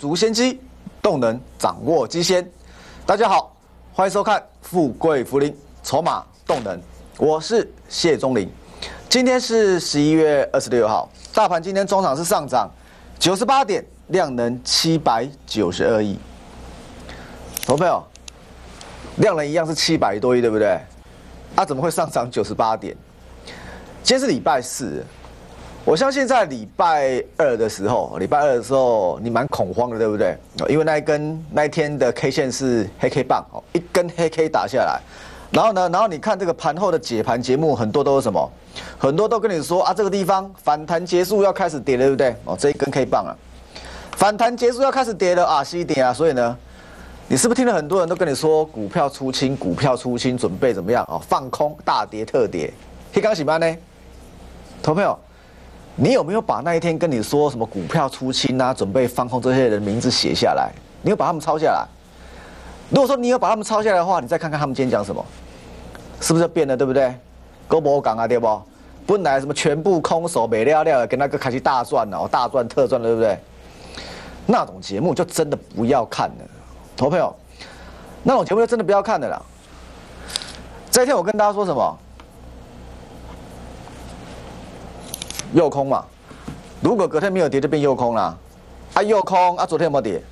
动足先机，动能掌握机先。大家好，欢迎收看《富贵福林筹码动能》，我是谢宗林。今天是十一月二十六号，大盘今天中场是上涨九十八点，量能七百九十二亿。投朋友，量能一样是七百多亿，对不对？啊，怎么会上涨九十八点？今天是礼拜四。我相信在礼拜二的时候，礼拜二的时候你蛮恐慌的，对不对？因为那一根那一天的 K 线是黑 K 棒，哦，一根黑 K 打下来，然后呢，然后你看这个盘后的解盘节目，很多都是什么？很多都跟你说啊，这个地方反弹结束要开始跌了，对不对？哦，这一根 K 棒啊，反弹结束要开始跌了啊，是一点啊，所以呢，你是不是听了很多人都跟你说股票出清，股票出清，准备怎么样啊？放空大跌特跌，黑刚什么呢？投票。你有没有把那一天跟你说什么股票出清啊，准备放空这些人名字写下来？你有把他们抄下来？如果说你有把他们抄下来的话，你再看看他们今天讲什么，是不是变了？对不对？高博讲啊，对不？本来什么全部空手没料料的，跟那个开始大赚了，大赚特赚了，对不对？那种节目就真的不要看了，投朋友，那种节目就真的不要看了啦。这一天我跟大家说什么？右空嘛，如果隔天没有跌，就变右空啦。啊，右空啊，昨天有没有跌？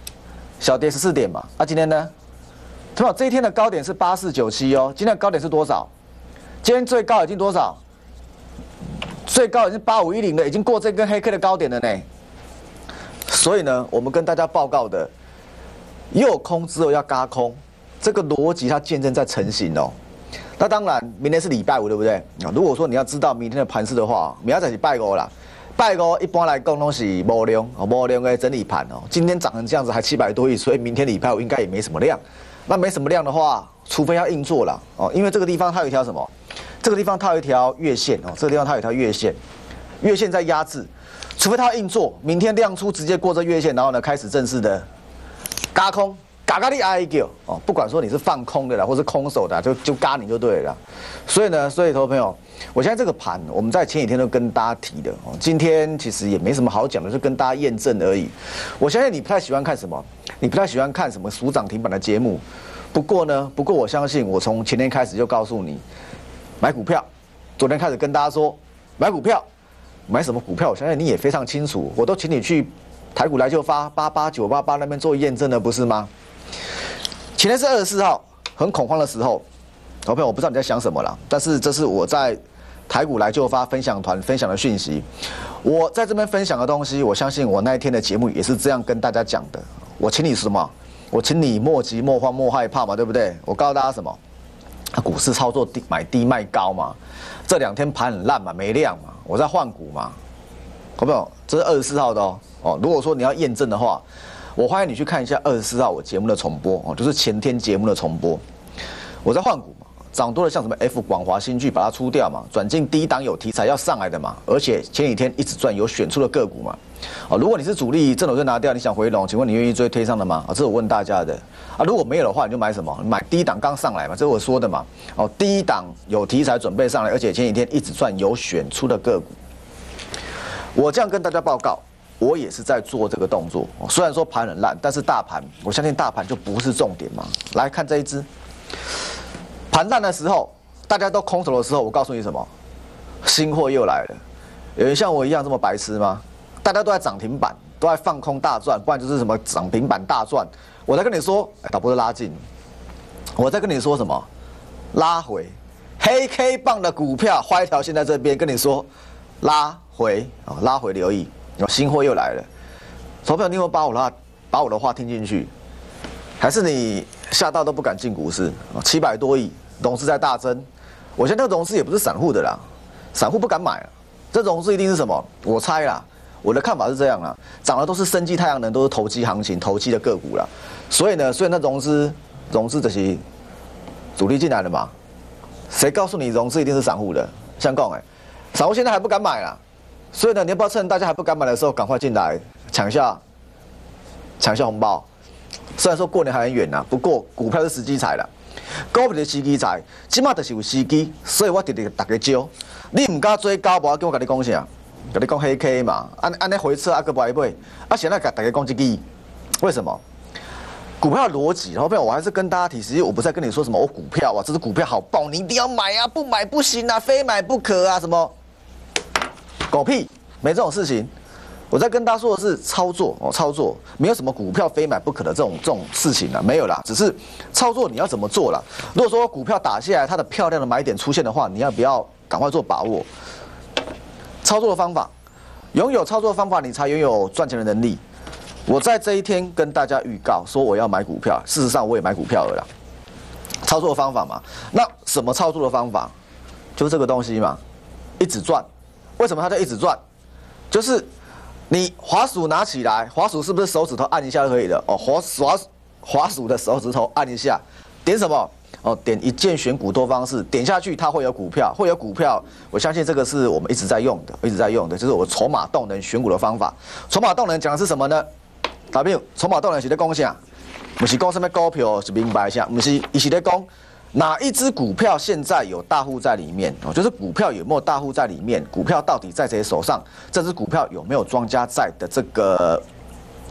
小跌十四点嘛。啊，今天呢？同样，这一天的高点是八四九七哦。今天的高点是多少？今天最高已经多少？最高已经八五一零了，已经过这根黑 K 的高点了呢。所以呢，我们跟大家报告的，右空之后要嘎空，这个逻辑它渐渐在成型哦。那当然，明天是礼拜五，对不对？啊，如果说你要知道明天的盘势的话，明天再是拜五啦。拜五一般来讲都是无量，无量的整理盘哦。今天涨成这样子，还七百多亿，所以明天礼拜五应该也没什么量。那没什么量的话，除非要硬做了哦，因为这个地方它有一条什么？这个地方它有一条月线哦，这个地方它有一条月线，月线在压制，除非它硬做，明天量出直接过这月线，然后呢开始正式的嘎空。嘎嘎的 I Q 哦，不管说你是放空的啦，或是空手的，就就嘎你就对了。所以呢，所以投朋友，我现在这个盘，我们在前几天都跟大家提的哦，今天其实也没什么好讲的，就跟大家验证而已。我相信你不太喜欢看什么，你不太喜欢看什么数涨停板的节目。不过呢，不过我相信，我从前天开始就告诉你买股票，昨天开始跟大家说买股票，买什么股票，我相信你也非常清楚。我都请你去台股来就发八八九八八那边做验证的，不是吗？前天是二十四号，很恐慌的时候，朋友，我不知道你在想什么了，但是这是我在台股来就发分享团分享的讯息。我在这边分享的东西，我相信我那一天的节目也是这样跟大家讲的。我请你什么？我请你莫急莫慌莫害怕嘛，对不对？我告诉大家什么？股市操作低买低卖高嘛。这两天盘很烂嘛，没量嘛，我在换股嘛。好朋友，这是二十四号的哦。哦，如果说你要验证的话。我欢迎你去看一下二十四号我节目的重播哦，就是前天节目的重播。我在换股嘛，涨多了像什么 F 广华新巨把它出掉嘛，转进低档有题材要上来的嘛，而且前几天一直赚有选出的个股嘛。哦，如果你是主力，这种就拿掉，你想回笼，请问你愿意追推上的吗？啊，这是我问大家的。啊，如果没有的话，你就买什么？买低档刚上来嘛，这是我说的嘛。哦，低档有题材准备上来，而且前几天一直赚有选出的个股。我这样跟大家报告。我也是在做这个动作，虽然说盘很烂，但是大盘，我相信大盘就不是重点嘛。来看这一只，盘烂的时候，大家都空手的时候，我告诉你什么？新货又来了。有人像我一样这么白痴吗？大家都在涨停板，都在放空大赚，不然就是什么涨停板大赚。我在跟你说，导播的拉近。我在跟你说什么？拉回，黑 K 棒的股票画一条线在这边，跟你说拉回啊，拉回留意。有新货又来了，投票，你有没有把我的话把我的话听进去？还是你吓到都不敢进股市？七百多亿融资在大增，我现在那个融资也不是散户的啦，散户不敢买，这融资一定是什么？我猜啦，我的看法是这样啦，涨的都是生机太阳能，都是投机行情、投机的个股啦。所以呢，所以那融资融资这些主力进来了嘛？谁告诉你融资一定是散户的？相公哎，散户现在还不敢买啦。所以呢，你要不要趁大家还不敢买的时候，赶快进来抢一下，抢一下红包。虽然说过年还很远呐，不过股票是时机财了，股票的时机财，起码就是有时机，所以我直直大家招。你唔敢追高，无要跟我跟你讲啥？跟你讲黑 K 嘛，按按你回撤啊个不会，啊现在给大家讲一句，为什么？股票逻辑，后面，我还是跟大家提示，我不再跟你说什么，我股票啊，这只股票好棒，你一定要买啊，不买不行啊，非买不可啊，什么狗屁，没这种事情。我在跟大家说的是操作哦，操作没有什么股票非买不可的这种这种事情啊，没有啦，只是操作你要怎么做啦。如果说股票打下来，它的漂亮的买点出现的话，你要不要赶快做把握？操作的方法，拥有操作方法，你才拥有赚钱的能力。我在这一天跟大家预告说我要买股票，事实上我也买股票了啦。操作的方法嘛，那什么操作的方法？就这个东西嘛，一直赚。为什么它就一直转？就是你滑鼠拿起来，滑鼠是不是手指头按一下就可以了？哦，滑滑滑鼠的手指头按一下，点什么？哦，点一键选股多方式，点下去它会有股票，会有股票。我相信这个是我们一直在用的，一直在用的，就是我筹码动能选股的方法。筹码动能讲的是什么呢？大兵，筹码动能是在讲啥？不是讲什么股票，是明白一下，不是，一是在讲哪一只股票现在有大户在里面哦，就是股票有没有大户在里面，股票到底在谁手上，这只股票有没有庄家在的这个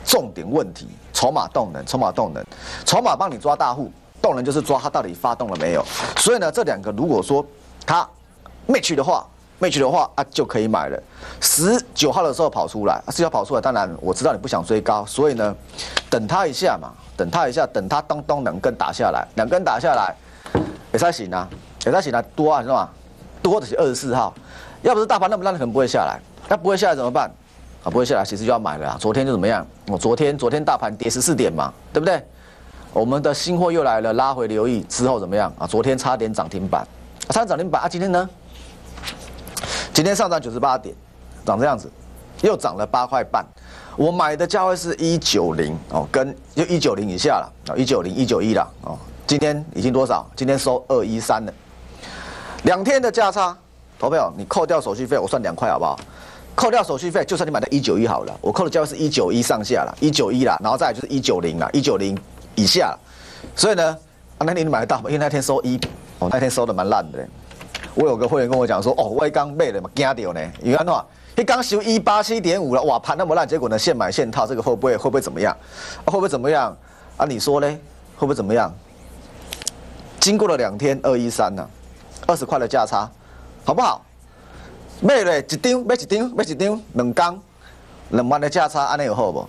重点问题。筹码动能，筹码动能，筹码帮你抓大户。动能就是抓它到底发动了没有，所以呢，这两个如果说它 match 的话，match 的话啊就可以买了。十九号的时候跑出来，是要跑出来。当然我知道你不想追高，所以呢，等它一下嘛，等它一下，等它咚咚两根打下来，两根打下来，也才行啊，也才行啊，多啊是吧？多的是二十四号，要不是大盘那么烂，可能不会下来。那不会下来怎么办？啊，不会下来，其实就要买了啊。昨天就怎么样？我昨天昨天大盘跌十四点嘛，对不对？我们的新货又来了，拉回留意之后怎么样啊？昨天差点涨停板，差点涨停板啊！今天呢？今天上涨九十八点，涨这样子，又涨了八块半。我买的价位是一九零哦，跟就一九零以下了啊，一九零一九一了哦。今天已经多少？今天收二一三了，两天的价差，投票你扣掉手续费，我算两块好不好？扣掉手续费，就算你买的一九一好了，我扣的价位是一九一上下了，一九一啦，然后再就是一九零了，一九零。以下，所以呢，啊，那天你买得到吗？因为那天收一，哦，那天收的蛮烂的。我有个会员跟我讲说，哦，我刚卖了嘛，惊掉呢。你看话，一刚收一八七点五了，哇，盘那么烂，结果呢，现买现套，这个会不会会不会怎么样？会不会怎么样？啊，你说呢？会不会怎么样？经过了两天二一三呢，二十块的价差，好不好？卖了一张，卖一张，卖一张，两缸，两万的价差，安尼有好不？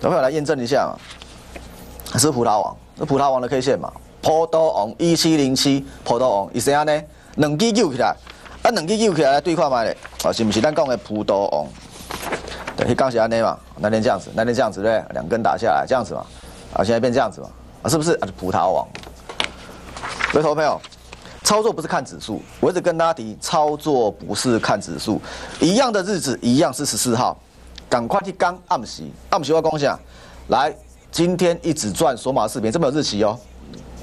有朋友来验证一下嘛？是葡萄王，是葡萄王的 K 线嘛？葡萄王一七零七，葡萄王，意思安呢？两支揪起来，啊，两支揪起来来对看卖咧，啊，是不是咱讲的葡萄王？对，刚是安尼嘛？那天这样子，那天这样子对，两根打下来这样子嘛？啊，现在变这样子嘛？啊，是不是？啊，葡萄王。各位投朋友，操作不是看指数，我一直跟大家提，操作不是看指数，一样的日子，一样是十四号，赶快去刚暗时，暗时我讲下，来。今天一直转索马视频，这么有日期哦，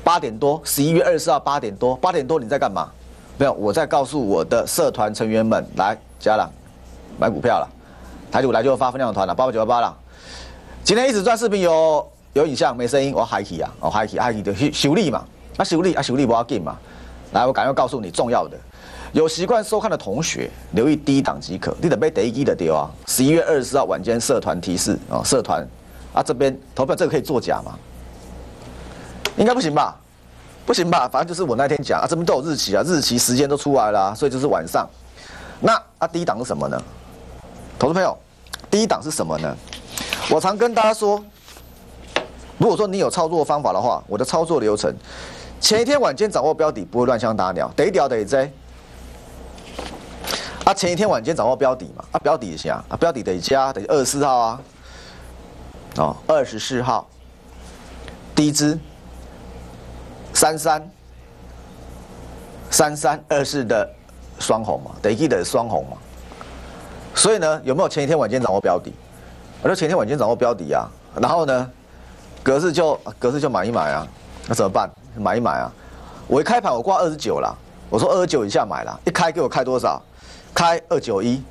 八点多，十一月二十四号八点多，八点多你在干嘛？没有，我在告诉我的社团成员们，来加了，买股票了，台股来就发分量团了，八八九八八了。今天一直转视频有有影像没声音，我嗨起啊，我嗨起嗨起的修修理嘛，啊修理啊修理不要紧嘛。来，我赶快告诉你重要的，有习惯收看的同学留意第一档即可，你得被第一的丢啊。十一月二十四号晚间社团提示啊，社团。啊，这边投票这个可以作假吗？应该不行吧？不行吧？反正就是我那天讲啊，这边都有日期啊，日期时间都出来了，所以就是晚上。那啊，第一档是什么呢？投资朋友，第一档是什么呢？我常跟大家说，如果说你有操作方法的话，我的操作流程，前一天晚间掌握标底，不会乱枪打鸟，得屌得追。啊，前一天晚间掌握标底嘛，啊，标底下啊，标底得加，得二十四号啊。哦，二十四号，低支三三三三二四的双红嘛，得记得双红嘛。所以呢，有没有前一天晚间掌握标的？我说前一天晚间掌握标的啊，然后呢，格式就格式就买一买啊，那怎么办？买一买啊！我一开盘我挂二十九了，我说二十九以下买了，一开给我开多少？开二九一。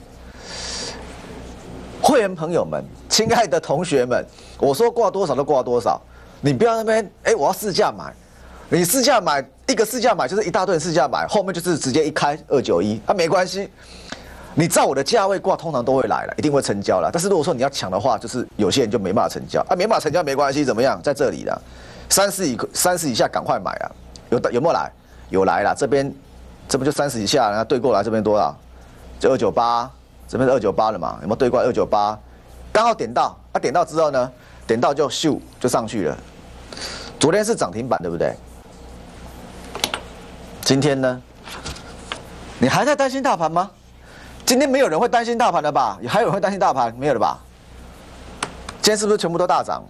会员朋友们。亲爱的同学们，我说挂多少就挂多少，你不要那边哎，我要试价买，你试价买一个试价买就是一大顿试价买，后面就是直接一开二九一啊，没关系，你照我的价位挂，通常都会来了，一定会成交了。但是如果说你要抢的话，就是有些人就没办法成交啊，没办法成交没关系，怎么样？在这里了，三十以三十以下赶快买啊！有有没有来？有来了，这边这不就三十以下，然后对过来这边多少？就二九八，这边是二九八了嘛？有没有对过来二九八？刚好点到，啊点到之后呢，点到就咻就上去了。昨天是涨停板，对不对？今天呢？你还在担心大盘吗？今天没有人会担心大盘了吧？还有人会担心大盘？没有了吧？今天是不是全部都大涨？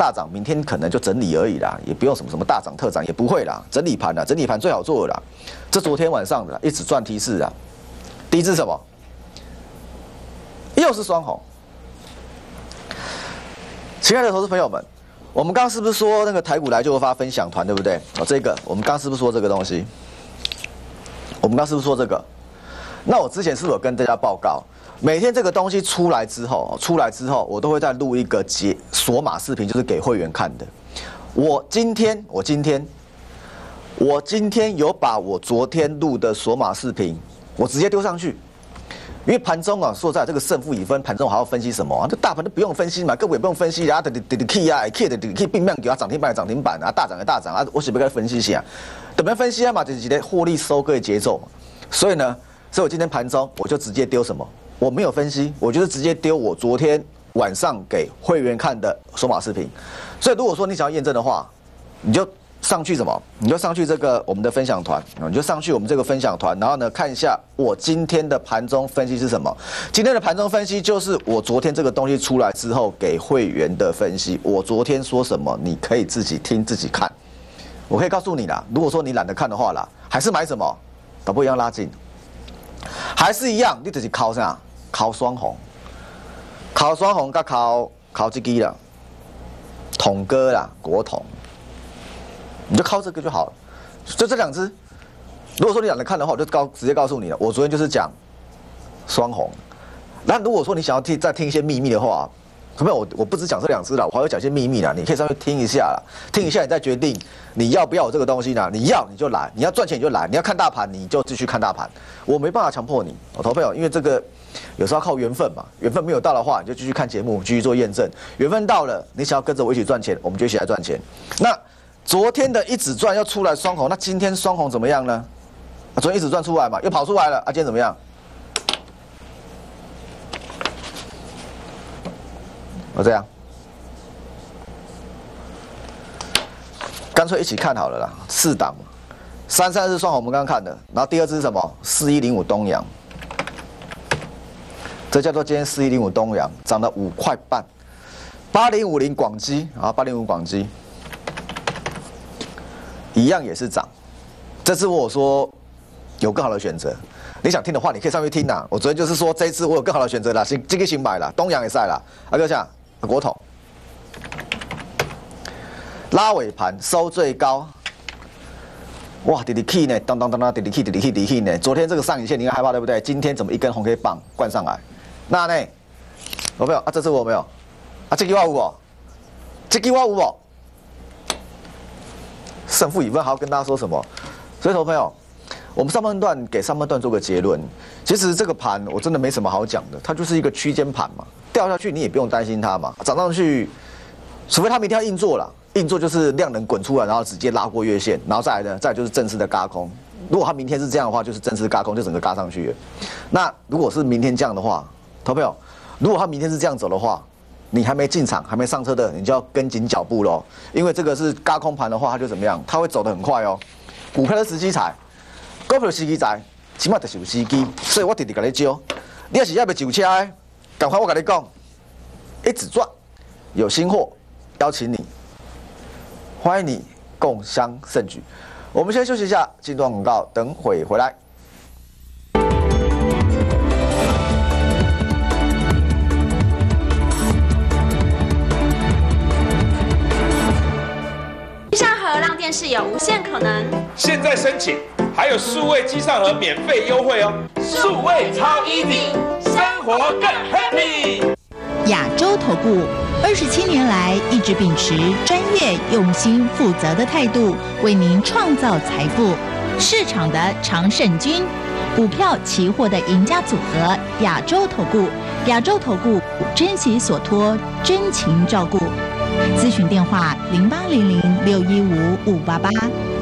大涨，明天可能就整理而已啦，也不用什么什么大涨特涨，也不会啦，整理盘啦，整理盘最好做的啦。这昨天晚上的一直赚提示啊，第一支什么？又是双红。亲爱的投资朋友们，我们刚刚是不是说那个台股来就会发分享团，对不对？哦，这个我们刚是不是说这个东西？我们刚是不是说这个？那我之前是不是有跟大家报告，每天这个东西出来之后，出来之后，我都会再录一个解锁码视频，就是给会员看的。我今天，我今天，我今天有把我昨天录的锁码视频，我直接丢上去。因为盘中啊，说在这个胜负已分，盘中还要分析什么啊？这大盘都不用分析嘛，各位也不用分析啊，的的的 key 啊，key 的 key 并量给它涨停板涨停板啊，大涨的大涨啊，我是不该分析一下？怎么样分析啊嘛？就是直接获利收割的节奏嘛。所以呢。所以我今天盘中我就直接丢什么？我没有分析，我就是直接丢我昨天晚上给会员看的索马视频。所以如果说你想要验证的话，你就上去什么？你就上去这个我们的分享团啊，你就上去我们这个分享团，然后呢看一下我今天的盘中分析是什么？今天的盘中分析就是我昨天这个东西出来之后给会员的分析。我昨天说什么？你可以自己听自己看。我可以告诉你啦，如果说你懒得看的话啦，还是买什么？导播一样拉近。还是一样，你就是靠上？靠双红，靠双红，甲靠靠这个啦，统哥啦，国统，你就靠这个就好了。就这两只。如果说你懒得看的话，我就告直接告诉你了。我昨天就是讲双红。那如果说你想要听再听一些秘密的话，可没有我我不止讲这两只了，我还会讲些秘密啦。你可以上去听一下啦，听一下你再决定你要不要我这个东西呢？你要你就来，你要赚钱你就来，你要看大盘你就继续看大盘。我没办法强迫你，我投朋友，因为这个有时候靠缘分嘛。缘分没有到的话，你就继续看节目，继续做验证。缘分到了，你想要跟着我一起赚钱，我们就一起来赚钱。那昨天的一指赚要出来双红，那今天双红怎么样呢？昨天一指赚出来嘛，又跑出来了啊，今天怎么样？我这样，干脆一起看好了啦，四档，三三是双红，我们刚刚看的，然后第二支是什么？四一零五东阳，这叫做今天四一零五东阳涨了五块半，八零五零广基啊，八零五广基，一样也是涨，这次我说有更好的选择，你想听的话，你可以上去听呐。我昨天就是说这一次我有更好的选择了，新这个新买了，东阳也晒了，阿哥讲。国统拉尾盘收最高，哇！滴滴 key 呢？当当当当，滴滴 key，滴滴 key，滴滴 key 呢？昨天这个上影线你害怕对不对？今天怎么一根红 K 棒灌上来？那呢？有没有啊？这次我没有啊？这句话有不？这句话有不？胜负已分，还要跟大家说什么？所以，投朋友，我们上半段给上半段做个结论。其实这个盘我真的没什么好讲的，它就是一个区间盘嘛。掉下去你也不用担心它嘛，涨上去，除非它明天要硬做了，硬做就是量能滚出来，然后直接拉过月线，然后再来呢，再就是正式的嘎空。如果它明天是这样的话，就是正式嘎空，就整个嘎上去。那如果是明天这样的话，投票，如果它明天是这样走的话，你还没进场、还没上车的，你就要跟紧脚步喽，因为这个是嘎空盘的话，它就怎么样？它会走得很快哦。股票的时机踩，股票司机在，起码得是有司机，所以我直直跟你招，你要是要不上车。赶快，我跟你讲，一直赚，有新货，邀请你，欢迎你共襄盛举。我们先休息一下，进段广告，等会回来。机上盒让电视有无限可能。现在申请，还有数位机上盒免费优惠哦，数位超 easy。生活更 happy。亚洲投顾二十七年来一直秉持专业、用心、负责的态度，为您创造财富。市场的常胜军，股票期货的赢家组合亚洲投顾，亚洲投顾珍惜所托，真情照顾。咨询电话零八零零六一五五八八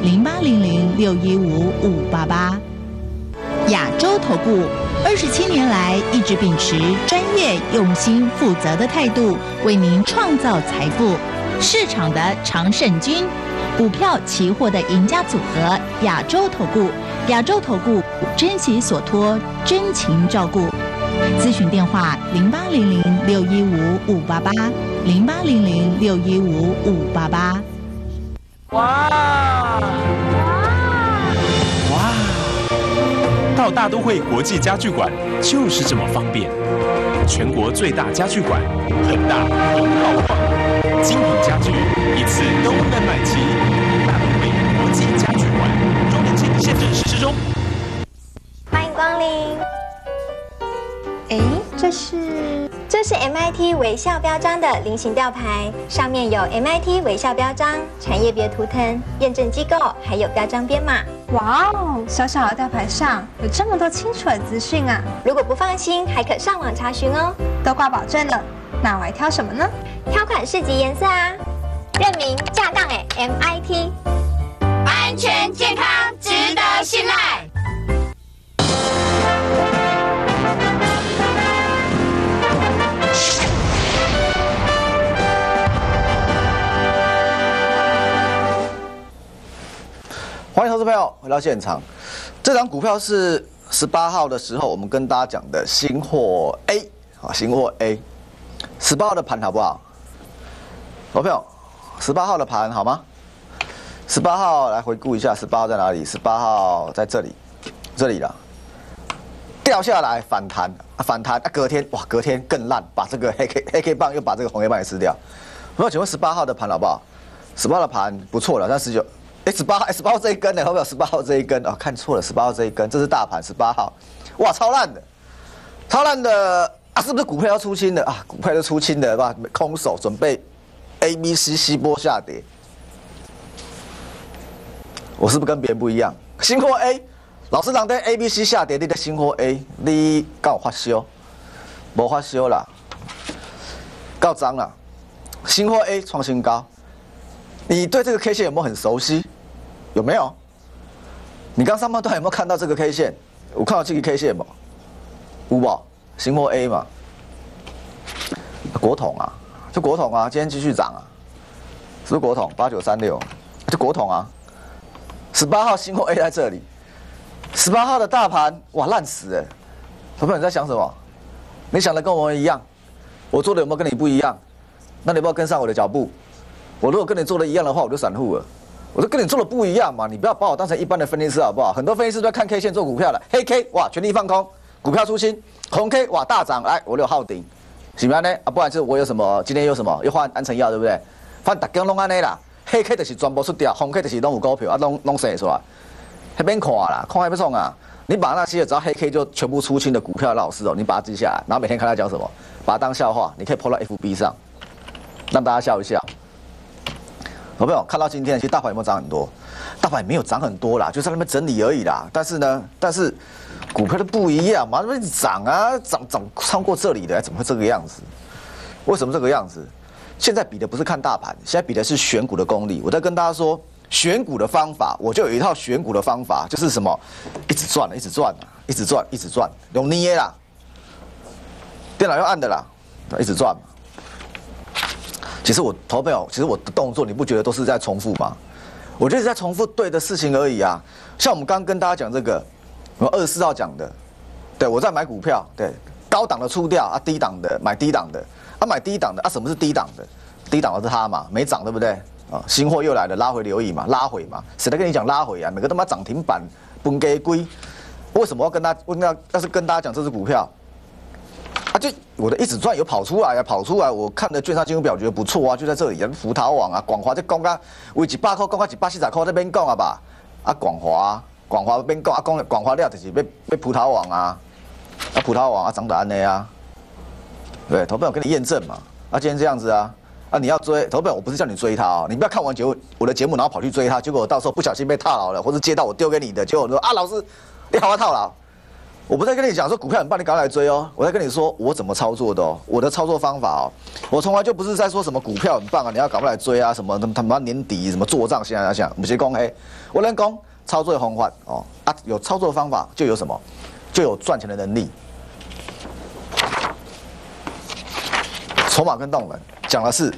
零八零零六一五五八八。亚洲投顾二十七年来一直秉持专业、用心、负责的态度，为您创造财富。市场的常胜军，股票期货的赢家组合亚洲投顾，亚洲投顾珍惜所托，真情照顾。咨询电话零八零零六一五五八八零八零零六一五五八八。哇！哇哇！到大都会国际家具馆就是这么方便，全国最大家具馆，很大很好逛，精品家具一次都能买齐。大都会国际家具馆，周年庆限制实施中。欢迎光临。哎，这是这是 MIT 微笑标章的菱形吊牌，上面有 MIT 微笑标章、产业别图腾、验证机构，还有标章编码。哇哦，小小的吊牌上有这么多清楚的资讯啊！如果不放心，还可上网查询哦。都挂保证了，那我还挑什么呢？挑款式及颜色啊。认明架杠哎，MIT，安全健康值得信赖。欢迎投资朋友回到现场。这张股票是十八号的时候，我们跟大家讲的新货 A 啊，新货 A。十八号的盘好不好？投朋友，十八号的盘好吗？十八号来回顾一下，十八号在哪里？十八号在这里，这里了。掉下来反弹，反弹啊，隔天哇，隔天更烂，把这个黑 K 黑 K 棒又把这个红黑棒也吃掉。朋友，请问十八号的盘好不好？十八号的盘不错了，但十九。十八号，十八号这一根呢？后面有十八号这一根哦，看错了，十八号这一根，这是大盘十八号，哇，超烂的，超烂的啊！是不是股票要出清的啊？股票要出清的吧？空手准备 A、B、C 西波下跌，我是不是跟别人不一样？新货 A，老师讲的 A、B、C 下跌，你的新货 A，你告我发修，无发修啦，告脏了，新货 A 创新高。你对这个 K 线有没有很熟悉？有没有？你刚上半段有没有看到这个 K 线？我看到这个 K 线吗？五宝新货 A 嘛，国统啊，就国统啊，今天继续涨啊，是不是国统八九三六？就国统啊，十八号新货 A 在这里，十八号的大盘哇烂死哎！朋友你在想什么？你想的跟我们一样，我做的有没有跟你不一样？那你要不要跟上我的脚步？我如果跟你做的一样的话，我就散户了。我说跟你做的不一样嘛，你不要把我当成一般的分析师好不好？很多分析师都在看 K 线做股票了，黑 K 哇全力放空，股票出新；红 K 哇大涨，来我有号顶，喜欢呢啊？不然就是我有什么今天有什么又换安成药对不对？反正大家拢安尼啦，黑 K 就是全部出掉，红 K 就是拢有股票啊，拢拢写出来，那边看啦，看还不冲啊？你把那些只要黑 K 就全部出清的股票老师哦，你把它记下来，然后每天看他讲什么，把它当笑话，你可以抛到 FB 上，让大家笑一笑。好朋友，看到今天其实大盘有没有涨很多？大盘也没有涨很多啦，就在那边整理而已啦。但是呢，但是股票都不一样嘛，那边涨啊，涨涨超过这里的，怎么会这个样子？为什么这个样子？现在比的不是看大盘，现在比的是选股的功力。我在跟大家说，选股的方法，我就有一套选股的方法，就是什么，一直转，一直转，一直转，一直转，用捏啦，电脑要按的啦，一直转。其实我投票，其实我的动作你不觉得都是在重复吗？我就是在重复对的事情而已啊。像我们刚跟大家讲这个，我二十四号讲的，对我在买股票，对高档的出掉啊，低档的买低档的啊，买低档的啊，什么是低档的？低档的是它嘛，没涨对不对？啊，新货又来了，拉回留意嘛，拉回嘛，谁在跟你讲拉回啊？每个他妈涨停板崩给龟，为什么要跟他？问要要是跟大家讲这只股票？啊，就我的一直赚有跑出来啊，跑出来，我看的券商金融表觉得不错啊，就在这里啊，葡萄网啊，广华在刚刚为几百块，刚刚几百四十块那边讲啊吧，啊广华，广华边讲啊，讲广华料就是被被葡萄网啊，啊葡萄网啊涨得安内啊，对，投票我跟你验证嘛，啊今天这样子啊，啊你要追投票，我不是叫你追他哦，你不要看完节目我的节目然后跑去追他，结果到时候不小心被套牢了，或者接到我丢给你的，结果说啊老师你好好套牢，我不在跟你讲说股票很棒，你赶快来追哦。我在跟你说我怎么操作的哦，我的操作方法哦，我从来就不是在说什么股票很棒啊，你要赶快来追啊，什么他他妈年底什么做账，现在想不是讲哎，我能讲操作的方法哦啊，有操作方法就有什么，就有赚钱的能力。筹码跟动能讲的是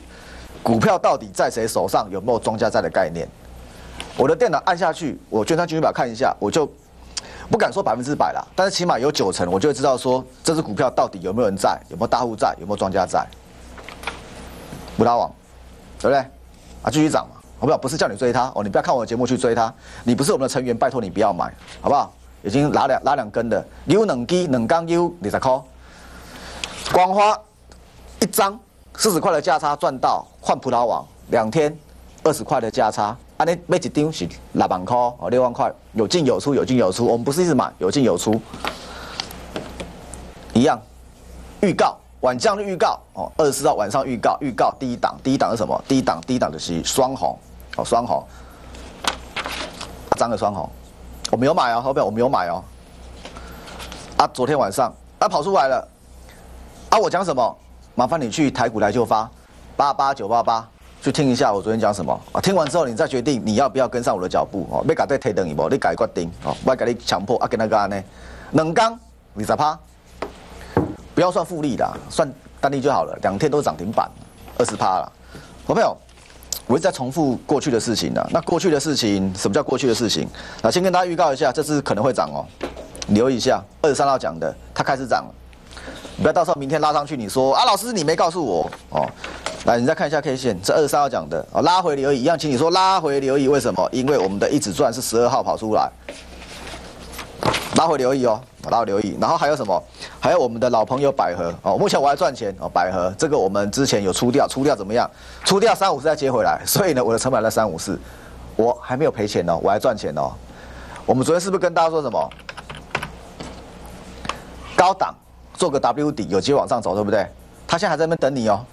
股票到底在谁手上，有没有庄家在的概念。我的电脑按下去，我券商进去表看一下，我就。不敢说百分之百啦，但是起码有九成，我就会知道说这只股票到底有没有人在，有没有大户在，有没有庄家在。不拉网，对不对？啊，继续涨嘛，好不好？不是叫你追它哦，你不要看我的节目去追它。你不是我们的成员，拜托你不要买，好不好？已经拉两拉两根的，U 冷基冷钢 U 二十块，光花一张四十块的价差赚到，换葡萄网两天二十块的价差。啊，你每一张是六万块哦，六万块有进有出，有进有出。我们不是一直买，有进有出，一样。预告晚降的预告哦，二十四号晚上预告，预告第一档，第一档是什么？第一档，第一档的是双红哦，双红，张的双红，我没有买哦，后边我没有买哦。啊，昨天晚上啊跑出来了，啊我讲什么？麻烦你去台股来就发八八九八八。去听一下我昨天讲什么啊？听完之后你再决定你要不要跟上我的脚步哦。别改再推等一波，你改决定哦。不要改你强迫啊，跟那个呢，冷钢二十趴，不要算复利的，算单利就好了。两天都是涨停板，二十趴了。好朋友，我一直在重复过去的事情呢。那过去的事情，什么叫过去的事情？那先跟大家预告一下，这次可能会涨哦，留意一下。二十三号讲的，它开始涨了，不要到时候明天拉上去，你说啊，老师你没告诉我哦。来，你再看一下 K 线，这二十三号讲的哦，拉回留意一样，请你说拉回留意，为什么？因为我们的一指转是十二号跑出来，拉回留意哦，拉回留意。然后还有什么？还有我们的老朋友百合哦，目前我还赚钱哦，百合这个我们之前有出掉，出掉怎么样？出掉三五四再接回来，所以呢，我的成本在三五四，我还没有赔钱哦，我还赚钱哦。我们昨天是不是跟大家说什么？高档做个 W 底，有机会往上走，对不对？他现在还在那边等你哦。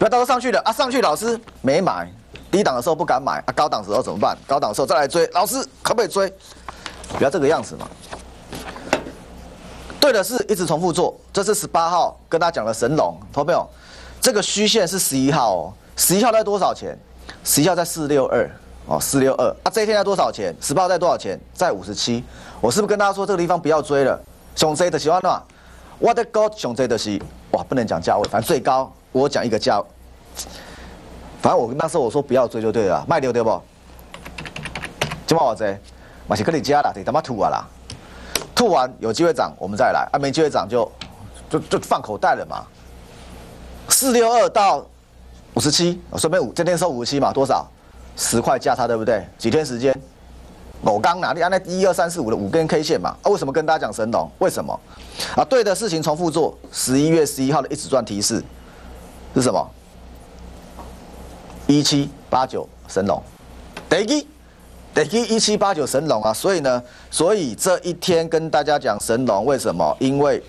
不要到时候上去了啊！上去老师没买，低档的时候不敢买啊，高档时候怎么办？高档时候再来追，老师可不可以追？不要这个样子嘛。对的是一直重复做，这是十八号跟大家讲的神龙，投朋友，这个虚线是十一号哦，十一号在多少钱？十一号在四六二哦，四六二啊，这一天在多少钱？十八号在多少钱？在五十七。我是不是跟大家说这个地方不要追了？熊 Z 的喜欢哪？我的高熊 Z 的是哇，不能讲价位，反正最高。我讲一个价，反正我那时候我说不要追就对了，卖掉对不？今晚我追，马是跟你加了，得他妈吐完啦，吐完有机会涨我们再来，啊没机会涨就就就放口袋了嘛。四六二到五十七，我顺便五今天收五十七嘛，多少？十块价差对不对？几天时间？我刚拿你按那一二三四五的五根 K 线嘛，啊为什么跟大家讲神龙？为什么？啊对的事情重复做，十一月十一号的一直转提示。是什么？一七八九神龙，第一，第一一七八九神龙啊！所以呢，所以这一天跟大家讲神龙，为什么？因为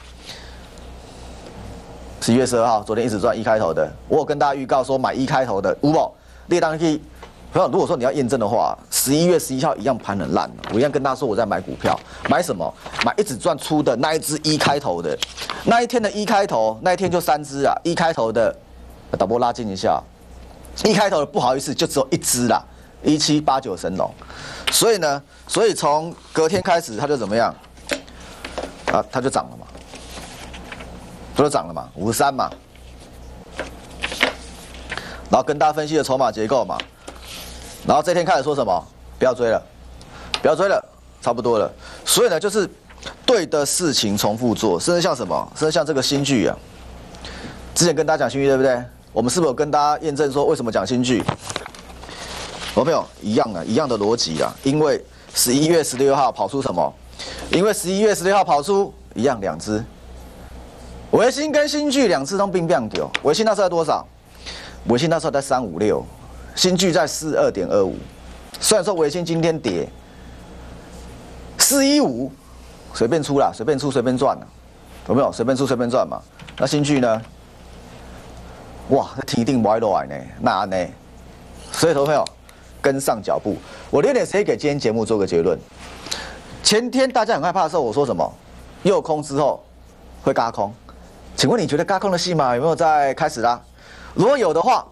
十一月十二号，昨天一直转一开头的，我有跟大家预告说买一开头的五宝列当可朋友，如果说你要验证的话，十一月十一号一样盘很烂我一样跟大家说我在买股票，买什么？买一直赚出的那一只一开头的，那一天的一开头，那一天就三只啊，一开头的。导播拉近一下，一开头的不好意思，就只有一只啦，一七八九神龙，所以呢，所以从隔天开始它就怎么样？啊，它就涨了嘛，不就涨了嘛，五十三嘛，然后跟大家分析的筹码结构嘛，然后这天开始说什么？不要追了，不要追了，差不多了。所以呢，就是对的事情重复做，甚至像什么，甚至像这个新剧啊，之前跟大家讲新剧对不对？我们是不是有跟大家验证说，为什么讲新剧？我没有一样啊，一样的逻辑啊。因为十一月十六号跑出什么？因为十一月十六号跑出一样两只，维新跟新剧两只都并并丢。维新那时候在多少？维新那时候在三五六，新剧在四二点二五。虽然说维新今天跌四一五，随便出了，随便出随便赚了，有没有？随便出随便赚嘛。那新剧呢？哇，这一定歪落来呢，那呢？所以，投朋友跟上脚步。我留点时间给今天节目做个结论。前天大家很害怕的时候，我说什么？诱空之后会嘎空，请问你觉得嘎空的戏码有没有在开始啦？如果有的话，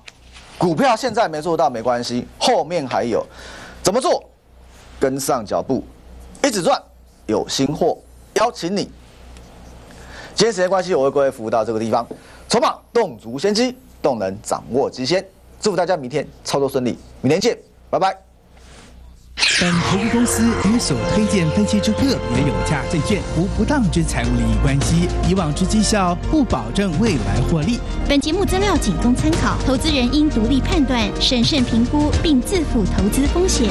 股票现在没做到没关系，后面还有，怎么做？跟上脚步，一直赚，有新货，邀请你。今天时间关系，我为各位服务到这个地方，筹码动足先机，动能掌握极限，祝福大家明天操作顺利，明天见，拜拜。本投资公司与所推荐分析之个别有价证券无不当之财务利益关系，以往之绩效不保证未来获利。本节目资料仅供参考，投资人应独立判断、审慎评估，并自负投资风险。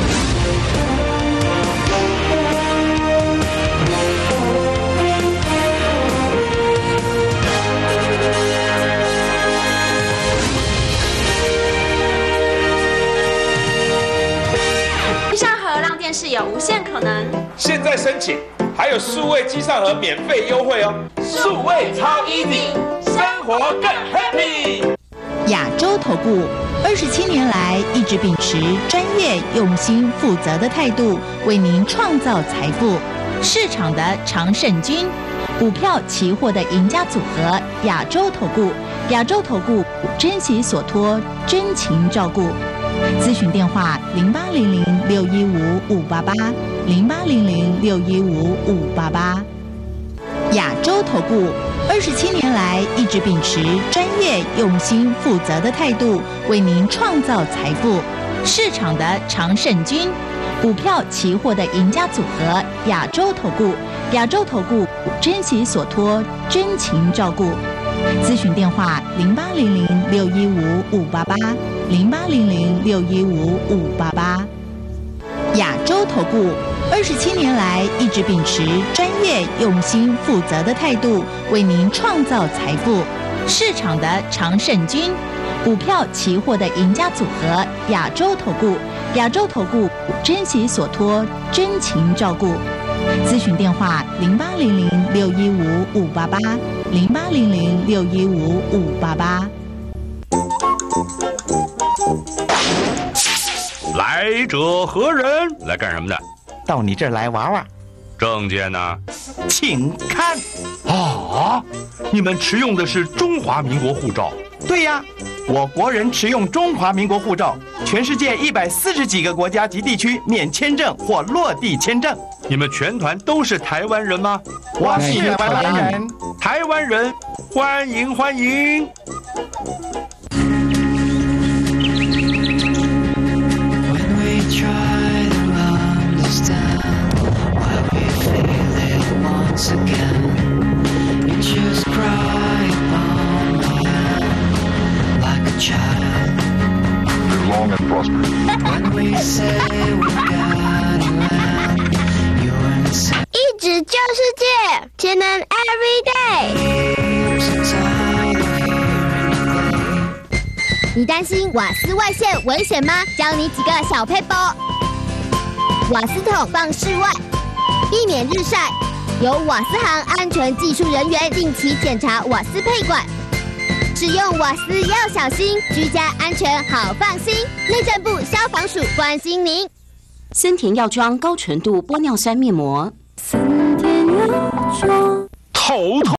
河让电视有无限可能。现在申请还有数位机上盒免费优惠哦，数位超 easy，生活更 happy。亚洲投顾二十七年来一直秉持专业、用心、负责的态度，为您创造财富。市场的常胜军，股票、期货的赢家组合，亚洲投顾。亚洲投顾珍惜所托，真情照顾。咨询电话：零八零零六一五五八八，零八零零六一五五八八。亚洲投顾二十七年来一直秉持专业、用心、负责的态度，为您创造财富。市场的常胜军，股票、期货的赢家组合，亚洲投顾。亚洲投顾珍惜所托，真情照顾。咨询电话：零八零零六一五五八八，零八零零六一五五八八。亚洲投顾二十七年来一直秉持专业、用心、负责的态度，为您创造财富。市场的常胜军，股票、期货的赢家组合，亚洲投顾。亚洲投顾珍惜所托，真情照顾。咨询电话：零八零零六一五五八八，零八零零六一五五八八。来者何人？来干什么的？到你这儿来玩玩，证件呢？请看。啊！你们持用的是中华民国护照？对呀，我国人持用中华民国护照，全世界一百四十几个国家及地区免签证或落地签证。你们全团都是台湾人吗？我是台湾人。台湾人，欢迎欢迎。心瓦斯外泄危险吗？教你几个小 p e 瓦斯桶放室外，避免日晒。由瓦斯行安全技术人员定期检查瓦斯配管。使用瓦斯要小心，居家安全好放心。内政部消防署关心您。森田药妆高纯度玻尿酸面膜。森田药妆头痛。